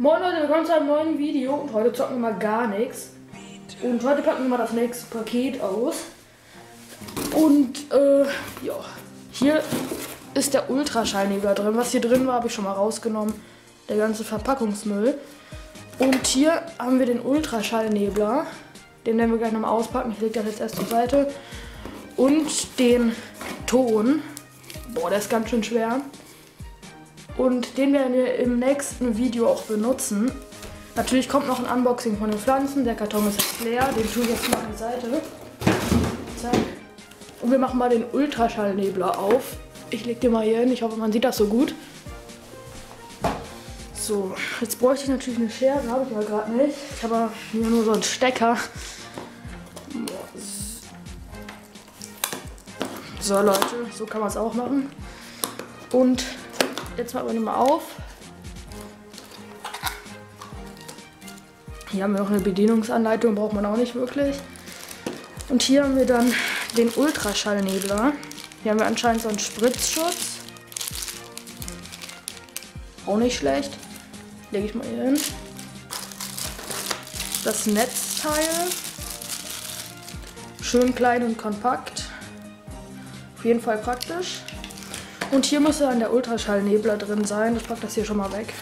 Moin Leute, willkommen zu einem neuen Video und heute zocken wir mal gar nichts. Und heute packen wir mal das nächste Paket aus. Und äh, ja, hier ist der Ultraschallnebler drin. Was hier drin war, habe ich schon mal rausgenommen. Der ganze Verpackungsmüll. Und hier haben wir den Ultraschallnebler. Den werden wir gleich nochmal auspacken. Ich lege das jetzt erst zur Seite. Und den Ton. Boah, der ist ganz schön schwer. Und den werden wir im nächsten Video auch benutzen. Natürlich kommt noch ein Unboxing von den Pflanzen. Der Karton ist jetzt leer. Den tue ich jetzt mal an die Seite. Zack. Und wir machen mal den Ultraschallnebler auf. Ich leg den mal hier hin. Ich hoffe, man sieht das so gut. So, jetzt bräuchte ich natürlich eine Schere. Habe ich ja gerade nicht. Ich habe hier nur so einen Stecker. So, Leute, so kann man es auch machen. Und jetzt machen wir den mal auf. Hier haben wir noch eine Bedienungsanleitung, braucht man auch nicht wirklich. Und hier haben wir dann den Ultraschallnebler. Hier haben wir anscheinend so einen Spritzschutz. Auch nicht schlecht. Lege ich mal hier hin. Das Netzteil. Schön klein und kompakt. Auf jeden Fall praktisch. Und hier muss dann der Ultraschallnebler drin sein. Ich packe das hier schon mal weg.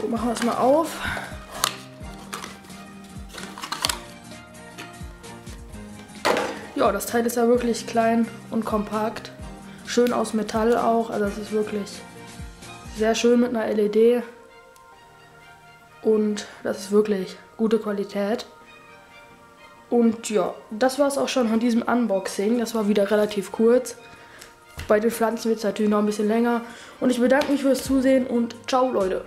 So, machen wir es mal auf. Ja, das Teil ist ja wirklich klein und kompakt. Schön aus Metall auch. Also es ist wirklich sehr schön mit einer LED. Und das ist wirklich gute Qualität. Und ja, das war es auch schon von diesem Unboxing. Das war wieder relativ kurz. Bei den Pflanzen wird es natürlich noch ein bisschen länger. Und ich bedanke mich fürs Zusehen und ciao Leute.